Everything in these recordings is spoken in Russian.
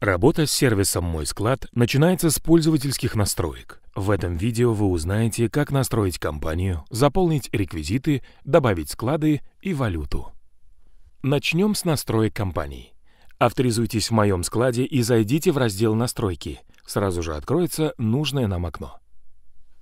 Работа с сервисом «Мой склад» начинается с пользовательских настроек. В этом видео вы узнаете, как настроить компанию, заполнить реквизиты, добавить склады и валюту. Начнем с настроек компании. Авторизуйтесь в моем складе и зайдите в раздел «Настройки». Сразу же откроется нужное нам окно.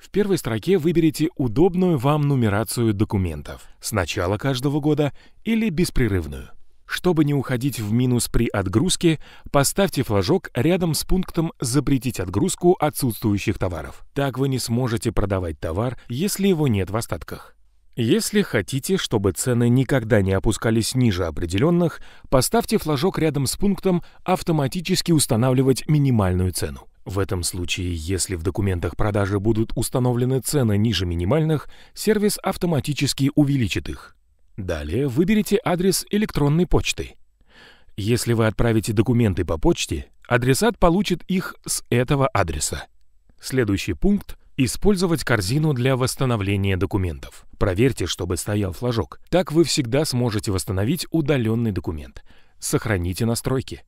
В первой строке выберите удобную вам нумерацию документов с начала каждого года или беспрерывную. Чтобы не уходить в минус при отгрузке, поставьте флажок рядом с пунктом «Запретить отгрузку отсутствующих товаров». Так вы не сможете продавать товар, если его нет в остатках. Если хотите, чтобы цены никогда не опускались ниже определенных, поставьте флажок рядом с пунктом «Автоматически устанавливать минимальную цену». В этом случае, если в документах продажи будут установлены цены ниже минимальных, сервис автоматически увеличит их. Далее выберите адрес электронной почты. Если вы отправите документы по почте, адресат получит их с этого адреса. Следующий пункт – использовать корзину для восстановления документов. Проверьте, чтобы стоял флажок. Так вы всегда сможете восстановить удаленный документ. Сохраните настройки.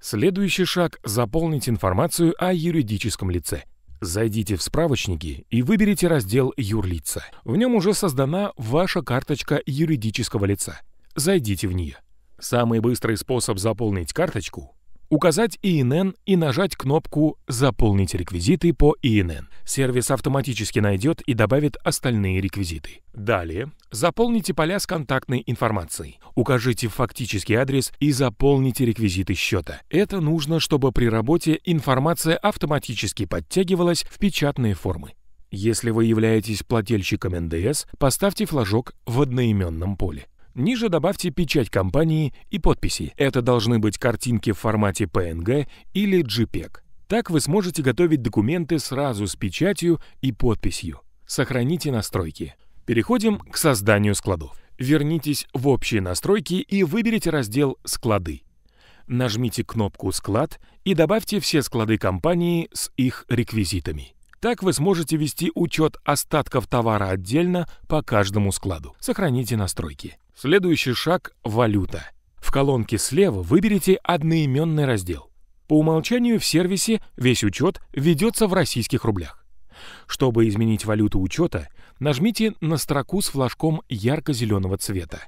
Следующий шаг – заполнить информацию о юридическом лице. Зайдите в справочники и выберите раздел «Юрлица». В нем уже создана ваша карточка юридического лица. Зайдите в нее. Самый быстрый способ заполнить карточку указать ИНН и нажать кнопку «Заполнить реквизиты по ИНН». Сервис автоматически найдет и добавит остальные реквизиты. Далее заполните поля с контактной информацией. Укажите фактический адрес и заполните реквизиты счета. Это нужно, чтобы при работе информация автоматически подтягивалась в печатные формы. Если вы являетесь плательщиком НДС, поставьте флажок в одноименном поле. Ниже добавьте печать компании и подписи. Это должны быть картинки в формате PNG или JPEG. Так вы сможете готовить документы сразу с печатью и подписью. Сохраните настройки. Переходим к созданию складов. Вернитесь в общие настройки и выберите раздел «Склады». Нажмите кнопку «Склад» и добавьте все склады компании с их реквизитами. Так вы сможете вести учет остатков товара отдельно по каждому складу. Сохраните настройки. Следующий шаг – валюта. В колонке слева выберите одноименный раздел. По умолчанию в сервисе весь учет ведется в российских рублях. Чтобы изменить валюту учета, нажмите на строку с флажком ярко-зеленого цвета.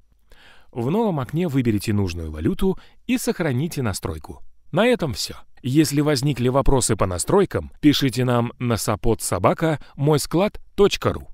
В новом окне выберите нужную валюту и сохраните настройку. На этом все. Если возникли вопросы по настройкам, пишите нам на склад.ру.